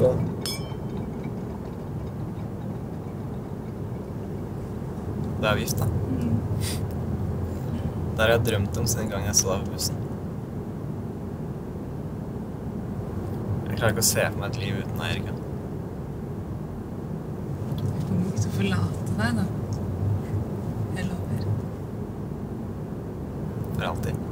Skål. Det er avgift, da. Det har jeg drømt om siden gang jeg så deg på bussen. Jeg klarer ikke å se for meg et liv uten deg, Erika. Jeg kommer ikke til å forlate deg, da. Jeg lover. For alltid.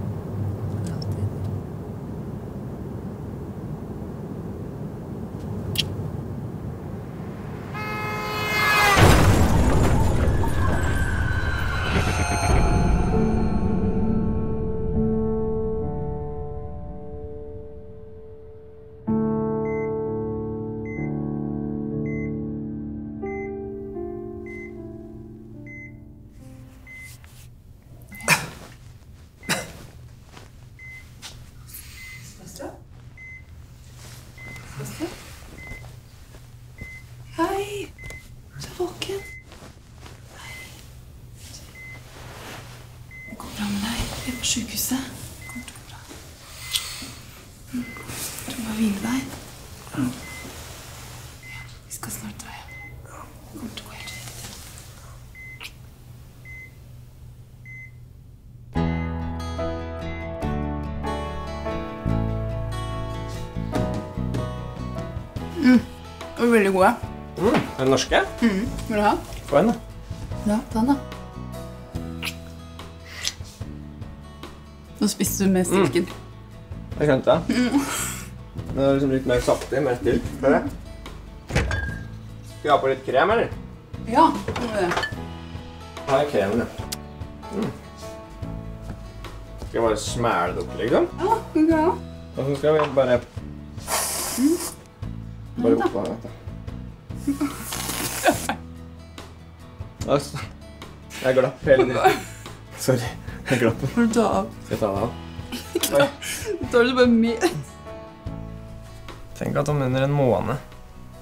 Våken. Det går bra med deg. Vi er på bra. Mm. Du må bare hvile deg. Mm. Ja, vi skal snart dra hjem. Det kommer til å gå helt fint. Var veldig gode. Mm, er det norske? Vil du ha? Få en, da. Ja, ta den, da. Nå spiste du med stilken. Jeg skjønte det. Det er liksom litt mer saftig, mer stilk. Skal vi ha på litt krem, eller? Ja, det var det. Her er kremen, ja. Mm. Skal jeg bare smæle det opp, liksom? Ja, det går bra. Og så skal vi bare Bare da. oppå her, vet du. Altså, jeg glapp hele tiden. Sorry. Jeg glapp den. Får du ta av? Skal jeg ta det av? Tar du bare med? Tenk at om under en måned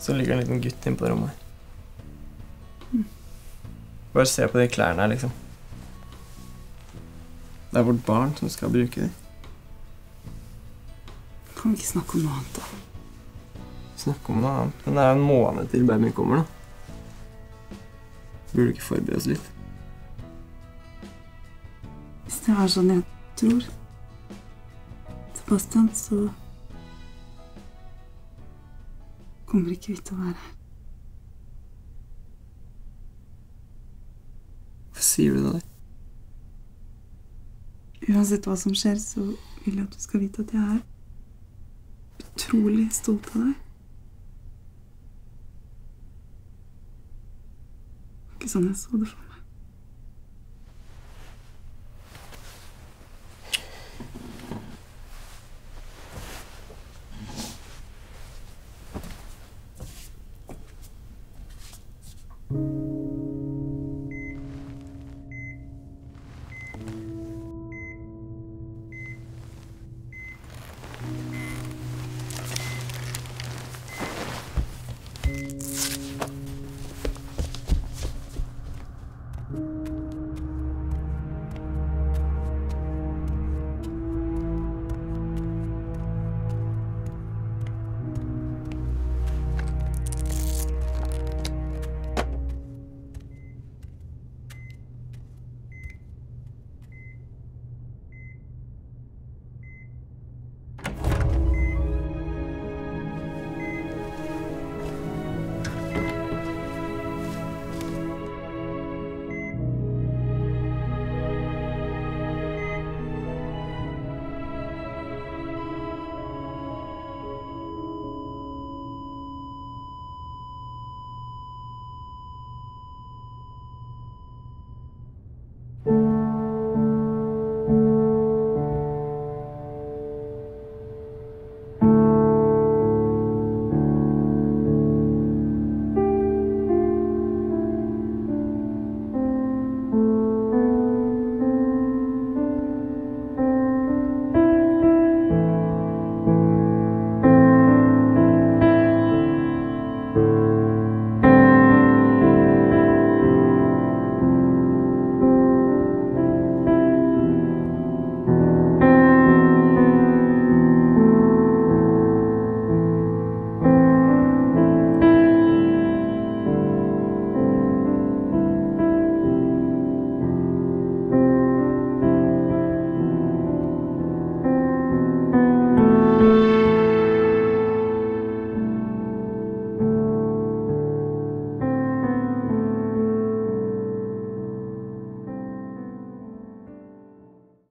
så ligger en liten gutt inne på rommet. Bare se på de klærne her, liksom. Det er vårt barn som skal bruke dem. Kan vi ikke snakke om noe annet, da? Snakke om noe annet. Men det er jo en måned til babyen kommer, da. Burde du ikke forberede oss litt? Hvis det er sånn jeg tror Sebastian, så kommer ikke vi til å være her. Hvorfor sier du det der? Uansett hva som skjer, så vil jeg at du skal vite at jeg er utrolig stolt av deg. Ikke sånn jeg.